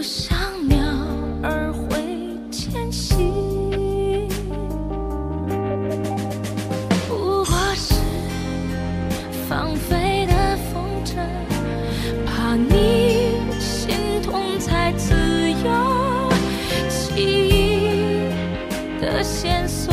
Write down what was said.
不像鸟儿会迁徙。不过是放飞的风筝怕你心痛才自由记忆的线索。